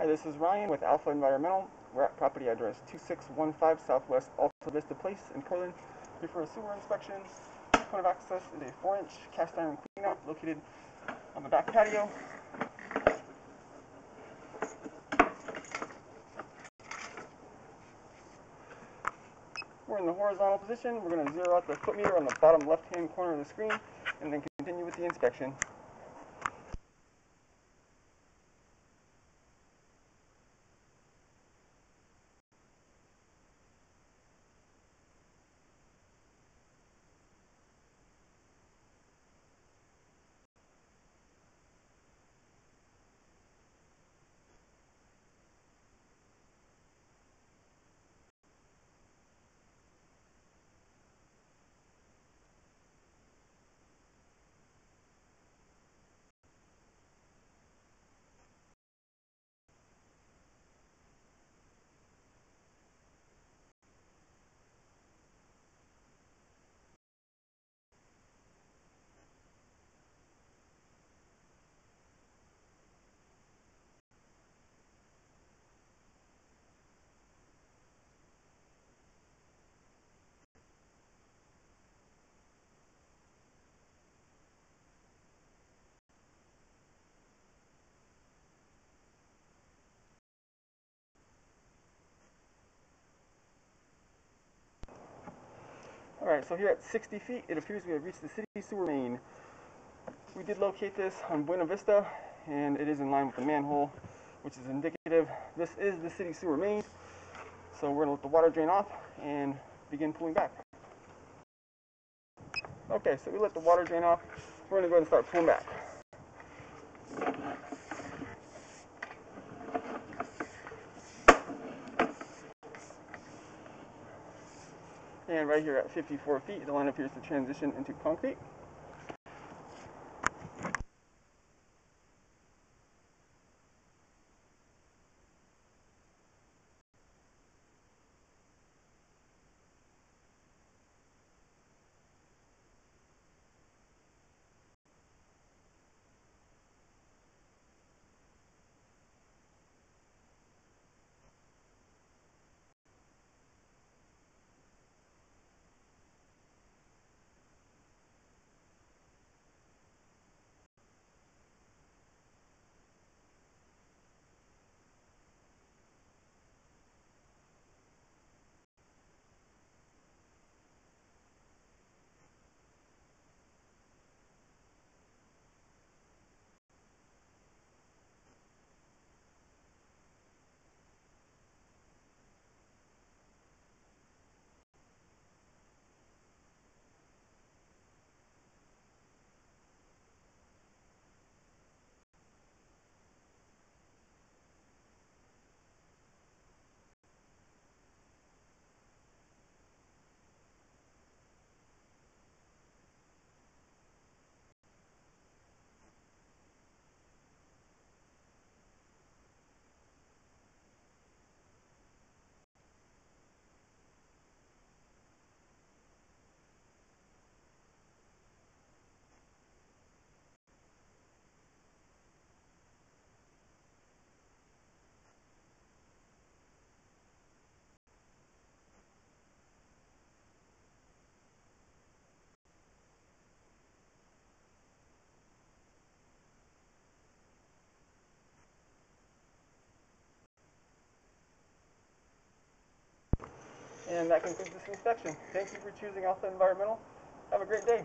Hi, this is Ryan with Alpha Environmental. We're at property address 2615 Southwest Alta Vista Place in Portland. Here for a sewer inspection. Point of access is a 4-inch cast iron cleanout located on the back patio. We're in the horizontal position. We're going to zero out the foot meter on the bottom left-hand corner of the screen and then continue with the inspection. Alright, so here at 60 feet, it appears we have reached the city sewer main. We did locate this on Buena Vista, and it is in line with the manhole, which is indicative. This is the city sewer main, so we're going to let the water drain off and begin pulling back. Okay, so we let the water drain off. We're going to go ahead and start pulling back. And right here at 54 feet, the line appears to transition into concrete. And that concludes this inspection. Thank you for choosing Alpha Environmental. Have a great day.